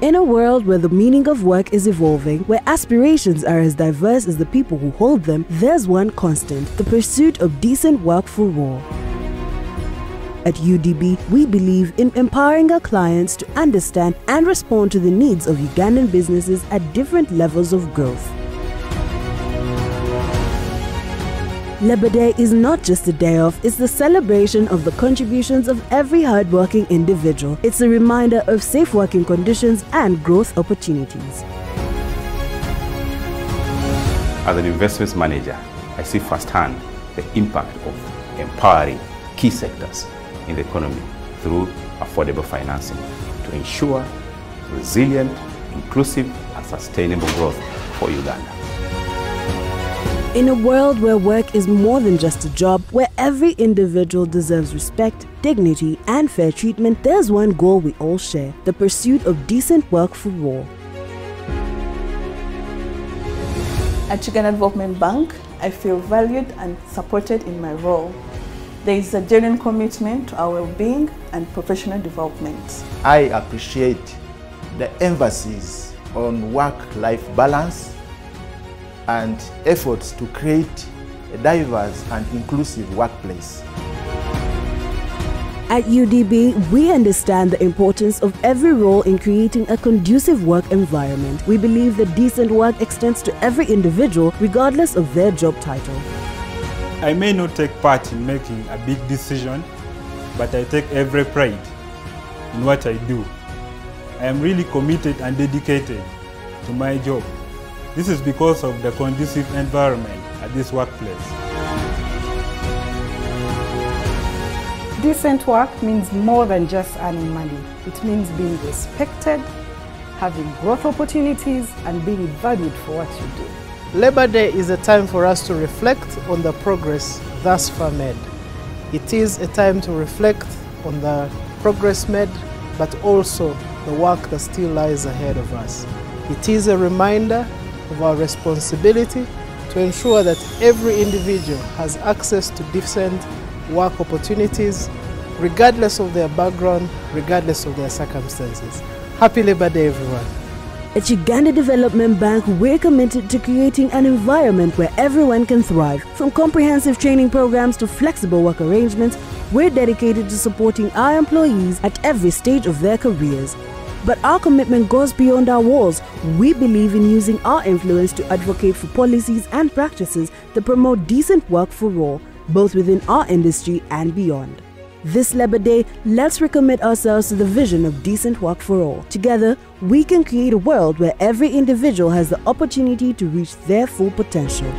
In a world where the meaning of work is evolving, where aspirations are as diverse as the people who hold them, there's one constant the pursuit of decent work for all. At UDB, we believe in empowering our clients to understand and respond to the needs of Ugandan businesses at different levels of growth. Labour Day is not just a day off, it's the celebration of the contributions of every hardworking individual. It's a reminder of safe working conditions and growth opportunities. As an investments manager, I see firsthand the impact of empowering key sectors in the economy through affordable financing to ensure resilient, inclusive, and sustainable growth for Uganda. In a world where work is more than just a job, where every individual deserves respect, dignity, and fair treatment, there's one goal we all share the pursuit of decent work for all. At Uganda Development Bank, I feel valued and supported in my role. There is a genuine commitment to our well-being and professional development. I appreciate the emphasis on work-life balance and efforts to create a diverse and inclusive workplace. At UDB, we understand the importance of every role in creating a conducive work environment. We believe that decent work extends to every individual regardless of their job title. I may not take part in making a big decision, but I take every pride in what I do. I am really committed and dedicated to my job. This is because of the conducive environment at this workplace. Decent work means more than just earning money. It means being respected, having growth opportunities, and being valued for what you do. Labor Day is a time for us to reflect on the progress thus far made. It is a time to reflect on the progress made, but also the work that still lies ahead of us. It is a reminder of our responsibility to ensure that every individual has access to decent work opportunities, regardless of their background, regardless of their circumstances. Happy Labor Day, everyone. At Uganda Development Bank, we're committed to creating an environment where everyone can thrive. From comprehensive training programs to flexible work arrangements, we're dedicated to supporting our employees at every stage of their careers. But our commitment goes beyond our walls. We believe in using our influence to advocate for policies and practices that promote decent work for all, both within our industry and beyond. This Labor Day, let's recommit ourselves to the vision of decent work for all. Together, we can create a world where every individual has the opportunity to reach their full potential.